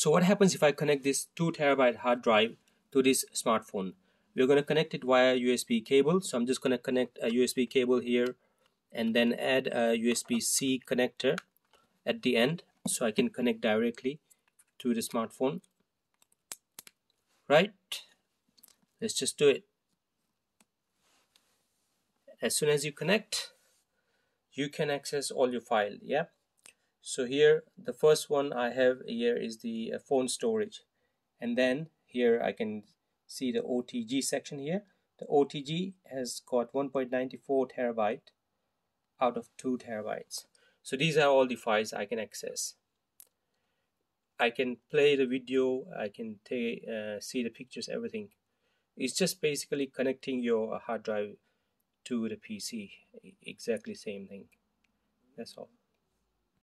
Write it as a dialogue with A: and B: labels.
A: so what happens if I connect this 2 terabyte hard drive to this smartphone? We're going to connect it via USB cable. So I'm just going to connect a USB cable here and then add a USB-C connector at the end so I can connect directly to the smartphone. Right? Let's just do it. As soon as you connect you can access all your file. Yeah so here the first one I have here is the uh, phone storage. And then here I can see the OTG section here. The OTG has got 1.94 terabyte out of 2 terabytes. So these are all the files I can access. I can play the video I can uh, see the pictures everything. It's just basically connecting your hard drive to the PC exactly same thing. That's all